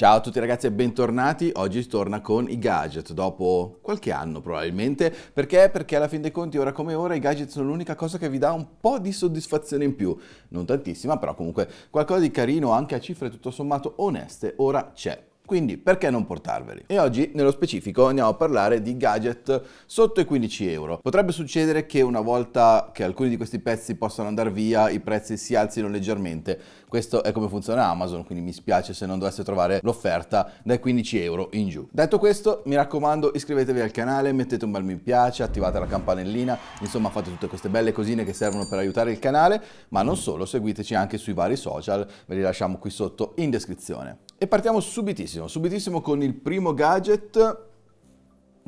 Ciao a tutti ragazzi e bentornati, oggi torna con i gadget dopo qualche anno probabilmente, perché? Perché alla fin dei conti ora come ora i gadget sono l'unica cosa che vi dà un po' di soddisfazione in più, non tantissima però comunque qualcosa di carino anche a cifre tutto sommato oneste ora c'è. Quindi perché non portarveli? E oggi nello specifico andiamo a parlare di gadget sotto i 15 euro. Potrebbe succedere che una volta che alcuni di questi pezzi possano andare via i prezzi si alzino leggermente. Questo è come funziona Amazon, quindi mi spiace se non dovesse trovare l'offerta dai 15 euro in giù. Detto questo, mi raccomando iscrivetevi al canale, mettete un bel mi piace, attivate la campanellina, insomma fate tutte queste belle cosine che servono per aiutare il canale, ma non solo, seguiteci anche sui vari social, ve li lasciamo qui sotto in descrizione. E partiamo subitissimo, subitissimo con il primo gadget.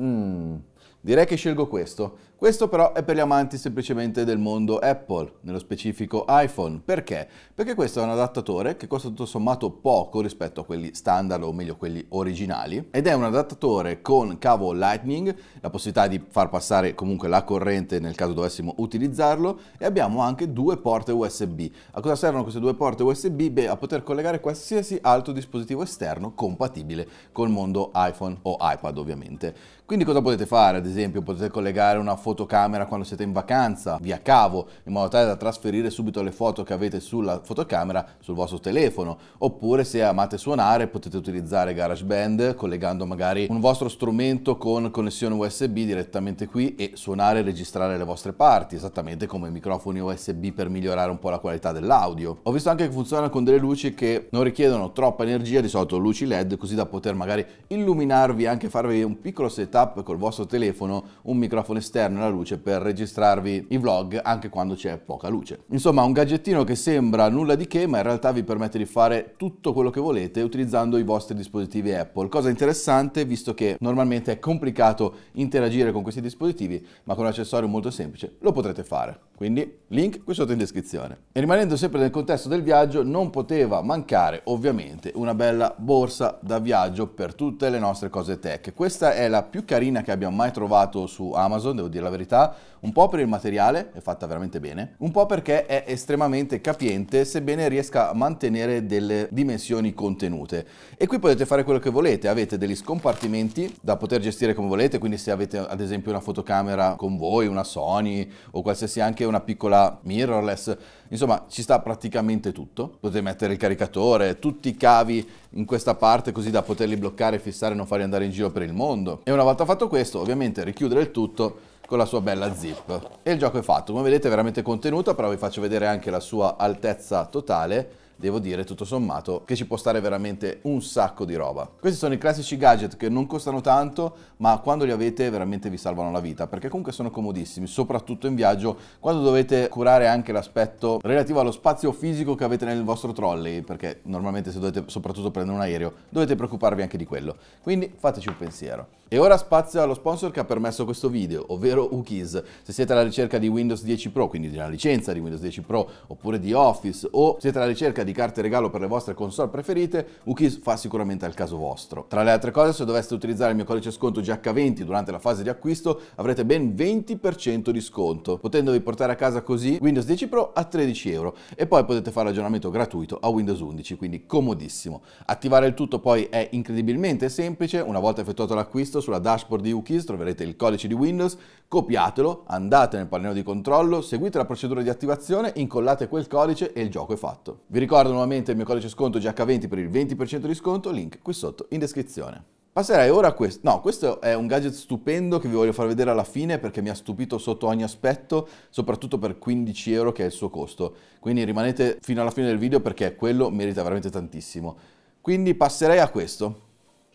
Mm, direi che scelgo questo. Questo però è per gli amanti semplicemente del mondo Apple, nello specifico iPhone. Perché? Perché questo è un adattatore che costa tutto sommato poco rispetto a quelli standard o meglio quelli originali ed è un adattatore con cavo Lightning, la possibilità di far passare comunque la corrente nel caso dovessimo utilizzarlo e abbiamo anche due porte USB. A cosa servono queste due porte USB? Beh, a poter collegare qualsiasi altro dispositivo esterno compatibile col mondo iPhone o iPad ovviamente. Quindi cosa potete fare? Ad esempio potete collegare una foto fotocamera quando siete in vacanza via cavo in modo tale da trasferire subito le foto che avete sulla fotocamera sul vostro telefono oppure se amate suonare potete utilizzare GarageBand collegando magari un vostro strumento con connessione USB direttamente qui e suonare e registrare le vostre parti esattamente come i microfoni USB per migliorare un po' la qualità dell'audio. Ho visto anche che funziona con delle luci che non richiedono troppa energia, di solito luci LED, così da poter magari illuminarvi anche farvi un piccolo setup col vostro telefono, un microfono esterno la luce per registrarvi i vlog anche quando c'è poca luce. Insomma, un gadgettino che sembra nulla di che, ma in realtà vi permette di fare tutto quello che volete utilizzando i vostri dispositivi Apple. Cosa interessante, visto che normalmente è complicato interagire con questi dispositivi, ma con un accessorio molto semplice lo potrete fare. Quindi, link qui sotto in descrizione. E rimanendo sempre nel contesto del viaggio, non poteva mancare ovviamente una bella borsa da viaggio per tutte le nostre cose tech. Questa è la più carina che abbiamo mai trovato su Amazon, devo dire la verità, un po' per il materiale, è fatta veramente bene, un po' perché è estremamente capiente, sebbene riesca a mantenere delle dimensioni contenute. E qui potete fare quello che volete, avete degli scompartimenti da poter gestire come volete, quindi se avete ad esempio una fotocamera con voi, una Sony o qualsiasi anche una piccola mirrorless, insomma ci sta praticamente tutto. Potete mettere il caricatore, tutti i cavi in questa parte così da poterli bloccare, fissare e non farli andare in giro per il mondo. E una volta fatto questo, ovviamente richiudere il tutto con la sua bella zip. E il gioco è fatto, come vedete è veramente contenuto, però vi faccio vedere anche la sua altezza totale devo dire tutto sommato che ci può stare veramente un sacco di roba. Questi sono i classici gadget che non costano tanto, ma quando li avete veramente vi salvano la vita, perché comunque sono comodissimi, soprattutto in viaggio, quando dovete curare anche l'aspetto relativo allo spazio fisico che avete nel vostro trolley, perché normalmente se dovete soprattutto prendere un aereo, dovete preoccuparvi anche di quello. Quindi fateci un pensiero. E ora spazio allo sponsor che ha permesso questo video, ovvero UKIS. Se siete alla ricerca di Windows 10 Pro, quindi di una licenza di Windows 10 Pro, oppure di Office, o siete alla ricerca di carte regalo per le vostre console preferite, UKIS fa sicuramente al caso vostro. Tra le altre cose, se doveste utilizzare il mio codice sconto GH20 durante la fase di acquisto, avrete ben 20% di sconto, potendovi portare a casa così Windows 10 Pro a 13 euro. E poi potete fare l'aggiornamento gratuito a Windows 11, quindi comodissimo. Attivare il tutto poi è incredibilmente semplice, una volta effettuato l'acquisto sulla dashboard di UKIS troverete il codice di Windows, copiatelo, andate nel pannello di controllo, seguite la procedura di attivazione, incollate quel codice e il gioco è fatto. Vi ricordo nuovamente il mio codice sconto GH20 per il 20% di sconto, link qui sotto in descrizione. Passerei ora a questo. No, questo è un gadget stupendo che vi voglio far vedere alla fine perché mi ha stupito sotto ogni aspetto, soprattutto per 15 euro che è il suo costo. Quindi rimanete fino alla fine del video perché quello merita veramente tantissimo. Quindi passerei a questo,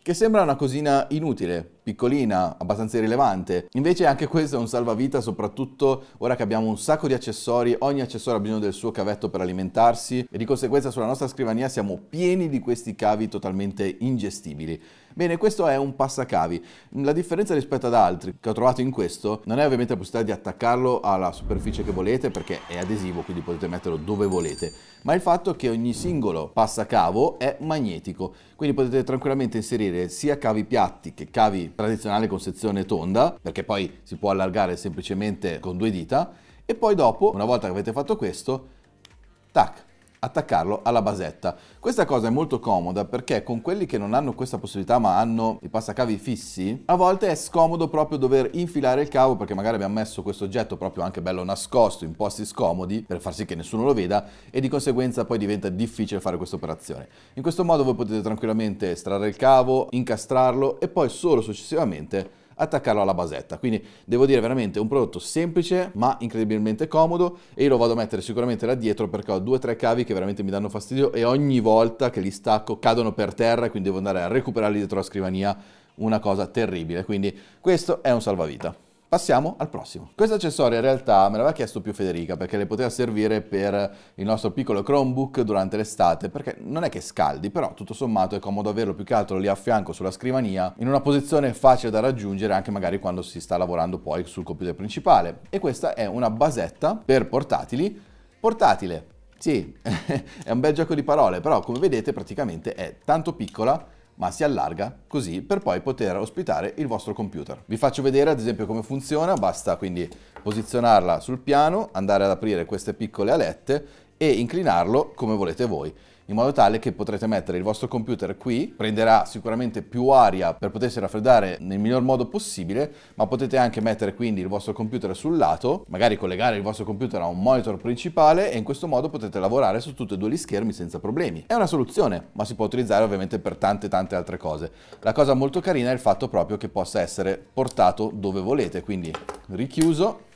che sembra una cosina inutile, piccolina, abbastanza irrilevante. Invece anche questo è un salvavita, soprattutto ora che abbiamo un sacco di accessori, ogni accessorio ha bisogno del suo cavetto per alimentarsi e di conseguenza sulla nostra scrivania siamo pieni di questi cavi totalmente ingestibili. Bene, questo è un passacavi. La differenza rispetto ad altri che ho trovato in questo non è ovviamente la possibilità di attaccarlo alla superficie che volete perché è adesivo, quindi potete metterlo dove volete, ma il fatto che ogni singolo passacavo è magnetico, quindi potete tranquillamente inserire sia cavi piatti che cavi tradizionale con sezione tonda, perché poi si può allargare semplicemente con due dita, e poi dopo, una volta che avete fatto questo, tac, attaccarlo alla basetta. Questa cosa è molto comoda perché con quelli che non hanno questa possibilità ma hanno i passacavi fissi, a volte è scomodo proprio dover infilare il cavo perché magari abbiamo messo questo oggetto proprio anche bello nascosto in posti scomodi per far sì che nessuno lo veda e di conseguenza poi diventa difficile fare questa operazione. In questo modo voi potete tranquillamente estrarre il cavo, incastrarlo e poi solo successivamente attaccarlo alla basetta. Quindi devo dire veramente un prodotto semplice ma incredibilmente comodo e io lo vado a mettere sicuramente là dietro perché ho due o tre cavi che veramente mi danno fastidio e ogni volta che li stacco cadono per terra e quindi devo andare a recuperarli dietro la scrivania, una cosa terribile. Quindi questo è un salvavita. Passiamo al prossimo. Questo accessorio in realtà me l'aveva chiesto più Federica perché le poteva servire per il nostro piccolo Chromebook durante l'estate perché non è che scaldi, però tutto sommato è comodo averlo più che altro lì a fianco sulla scrivania in una posizione facile da raggiungere anche magari quando si sta lavorando poi sul computer principale. E questa è una basetta per portatili. Portatile, sì, è un bel gioco di parole, però come vedete praticamente è tanto piccola ma si allarga così per poi poter ospitare il vostro computer. Vi faccio vedere ad esempio come funziona, basta quindi posizionarla sul piano, andare ad aprire queste piccole alette e inclinarlo come volete voi in modo tale che potrete mettere il vostro computer qui, prenderà sicuramente più aria per potersi raffreddare nel miglior modo possibile, ma potete anche mettere quindi il vostro computer sul lato, magari collegare il vostro computer a un monitor principale e in questo modo potete lavorare su tutti e due gli schermi senza problemi. È una soluzione, ma si può utilizzare ovviamente per tante tante altre cose. La cosa molto carina è il fatto proprio che possa essere portato dove volete, quindi richiuso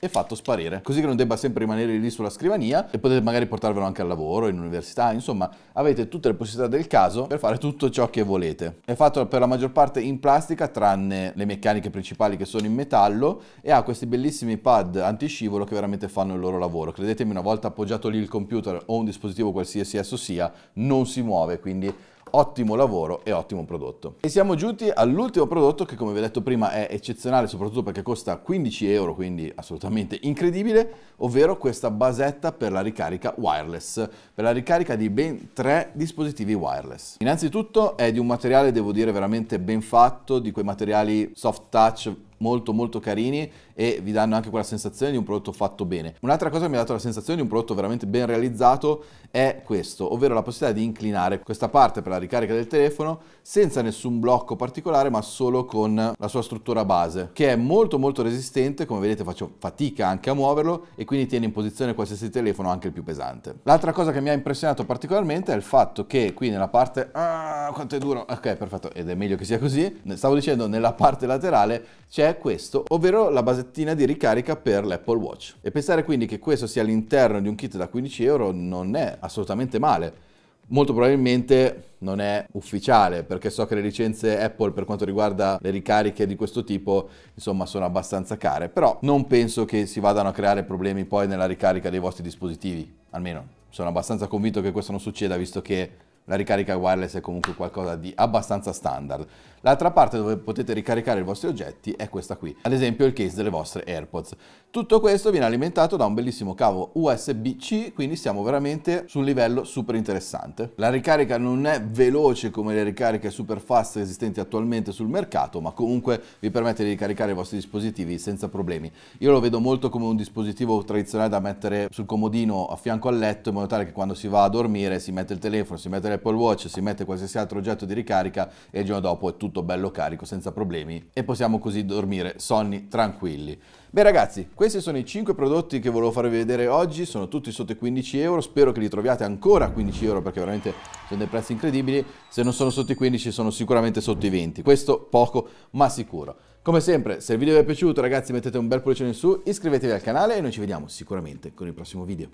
e fatto sparire, così che non debba sempre rimanere lì sulla scrivania e potete magari portarvelo anche al lavoro, in università, insomma avete tutte le possibilità del caso per fare tutto ciò che volete. È fatto per la maggior parte in plastica, tranne le meccaniche principali che sono in metallo e ha questi bellissimi pad antiscivolo che veramente fanno il loro lavoro. Credetemi, una volta appoggiato lì il computer o un dispositivo qualsiasi esso sia, non si muove, quindi ottimo lavoro e ottimo prodotto. E siamo giunti all'ultimo prodotto che come vi ho detto prima è eccezionale soprattutto perché costa 15 euro, quindi assolutamente incredibile, ovvero questa basetta per la ricarica wireless, per la ricarica di ben tre dispositivi wireless. Innanzitutto è di un materiale, devo dire, veramente ben fatto, di quei materiali soft touch molto molto carini e vi danno anche quella sensazione di un prodotto fatto bene. Un'altra cosa che mi ha dato la sensazione di un prodotto veramente ben realizzato è questo, ovvero la possibilità di inclinare questa parte per la ricarica del telefono senza nessun blocco particolare ma solo con la sua struttura base che è molto molto resistente, come vedete faccio fatica anche a muoverlo e quindi tiene in posizione qualsiasi telefono anche il più pesante. L'altra cosa che mi ha impressionato particolarmente è il fatto che qui nella parte... Ah, quanto è duro! Ok, perfetto, ed è meglio che sia così. Stavo dicendo, nella parte laterale c'è è questo, ovvero la basettina di ricarica per l'Apple Watch. E pensare quindi che questo sia all'interno di un kit da 15 euro non è assolutamente male. Molto probabilmente non è ufficiale perché so che le licenze Apple per quanto riguarda le ricariche di questo tipo insomma sono abbastanza care, però non penso che si vadano a creare problemi poi nella ricarica dei vostri dispositivi, almeno sono abbastanza convinto che questo non succeda visto che la ricarica wireless è comunque qualcosa di abbastanza standard. L'altra parte dove potete ricaricare i vostri oggetti è questa qui, ad esempio il case delle vostre AirPods. Tutto questo viene alimentato da un bellissimo cavo USB-C, quindi siamo veramente su un livello super interessante. La ricarica non è veloce come le ricariche super fast esistenti attualmente sul mercato, ma comunque vi permette di ricaricare i vostri dispositivi senza problemi. Io lo vedo molto come un dispositivo tradizionale da mettere sul comodino a fianco al letto in modo tale che quando si va a dormire si mette il telefono, si mette l'Apple Watch, si mette qualsiasi altro oggetto di ricarica e il giorno dopo è tutto tutto bello carico senza problemi e possiamo così dormire sonni tranquilli. Beh ragazzi, questi sono i 5 prodotti che volevo farvi vedere oggi, sono tutti sotto i 15 euro, spero che li troviate ancora a 15 euro perché veramente sono dei prezzi incredibili, se non sono sotto i 15 sono sicuramente sotto i 20, questo poco ma sicuro. Come sempre, se il video vi è piaciuto ragazzi mettete un bel pollice in su, iscrivetevi al canale e noi ci vediamo sicuramente con il prossimo video.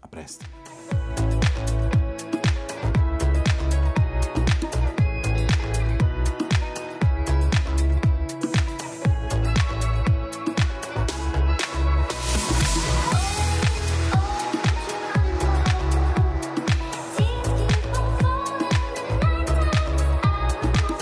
A presto!